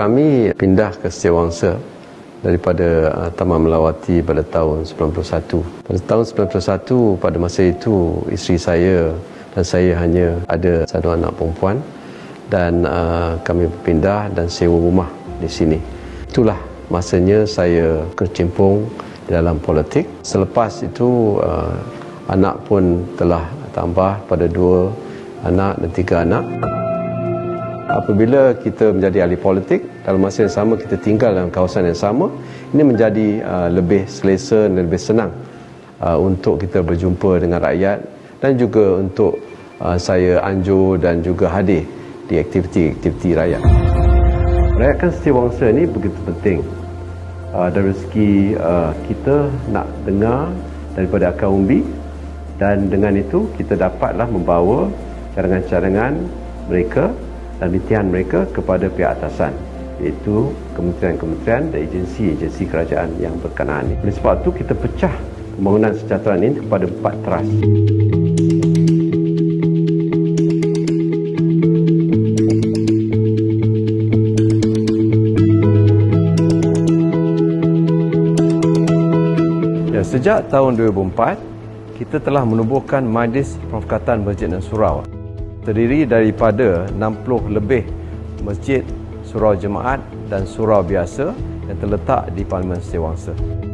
Kami pindah ke Setiawangsa daripada uh, Taman Melawati pada tahun 91. Pada tahun 91 pada masa itu isteri saya dan saya hanya ada satu anak perempuan dan uh, kami berpindah dan sewa rumah di sini. Itulah masanya saya kecimpung dalam politik. Selepas itu uh, anak pun telah tambah pada dua anak dan tiga anak. Apabila kita menjadi ahli politik, dalam masa yang sama kita tinggal dalam kawasan yang sama, ini menjadi uh, lebih selesa dan lebih senang uh, untuk kita berjumpa dengan rakyat dan juga untuk uh, saya anjur dan juga hadir di aktiviti-aktiviti rakyat. Rakyatkan setiawangsa ini begitu penting. Uh, dari rezeki uh, kita nak dengar daripada akar umbi dan dengan itu kita dapatlah membawa cadangan-cadangan mereka dan litihan mereka kepada pihak atasan iaitu kementerian-kementerian dan agensi-agensi kerajaan yang berkenaan. Oleh sebab itu kita pecah pembangunan sejahteraan ini kepada empat teras. Ya, sejak tahun 2004, kita telah menubuhkan Majlis Perfukatan Masjid dan Surau terdiri daripada 60 lebih masjid surau jemaat dan surau biasa yang terletak di Parlimen Setiawangsa.